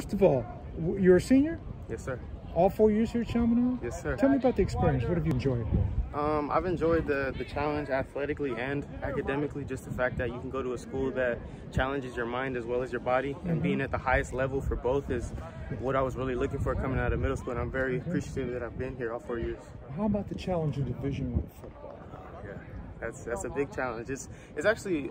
First of all, you're a senior? Yes, sir. All four years here at Chaminade? Yes, sir. Tell me about the experience. What have you enjoyed here? Um, I've enjoyed the, the challenge athletically and academically, just the fact that you can go to a school that challenges your mind as well as your body, and Mm-hmm. being at the highest level for both is what I was really looking for coming out of middle school, and I'm very appreciative that I've been here all four years. How about the challenge of Division One football? Yeah, that's that's a big challenge. It's it's actually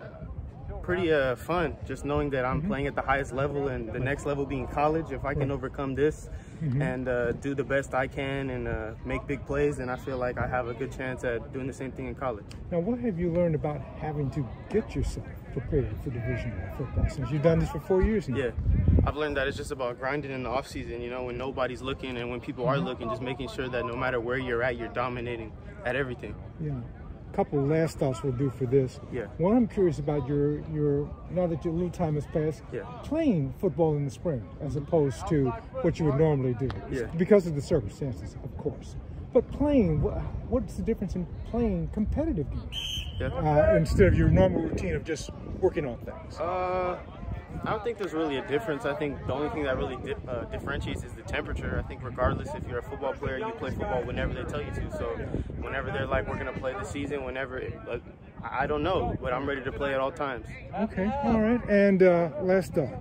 pretty uh, fun just knowing that I'm playing at the highest level and the next level being college. If I can overcome this and uh, do the best I can and uh, make big plays, then I feel like I have a good chance at doing the same thing in college. Now, what have you learned about having to get yourself prepared for Division One football since you've done this for four years now? Yeah, I've learned that it's just about grinding in the off season. You know, when nobody's looking and when people are looking, just making sure that no matter where you're at, you're dominating at everything. Yeah. Couple last thoughts we'll do for this. Yeah. One, I'm curious about your your now that your little time has passed. Yeah. Playing football in the spring as opposed to what you would normally do. Yeah. Because of the circumstances, of course. But playing, wha- what's the difference in playing competitive games Yeah. uh, instead of your normal routine of just working on things? Uh, I don't think there's really a difference. I think the only thing that really di- uh, differentiates is the temperature. I think regardless if you're a football player, you play football whenever they tell you to. So whenever they're like, we're gonna play the season, whenever, like, I I don't know, but I'm ready to play at all times. Okay, all right. And uh, last thought,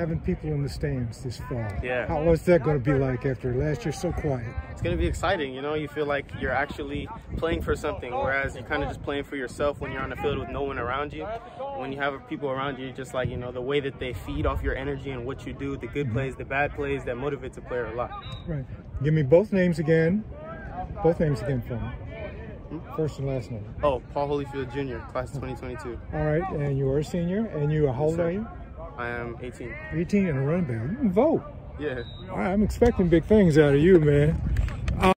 having people in the stands this fall. Yeah. How, what's that going to be like after last year so quiet? It's gonna be exciting. You know, you feel like you're actually playing for something, whereas you're kind of just playing for yourself when you're on the field with no one around you. When you have people around you, just like you know, the way that they feed off your energy and what you do, the good plays, the bad plays, that motivates a player a lot. Right. Give me both names again. Both names again for me. Hmm? First and last name. Oh, Paul Holyfield Jr., class of 2022. All right. And you are a senior. And you, how old sir. are you? I am 18. 18 and a running back. You can vote. Yeah. I'm expecting big things out of you, man.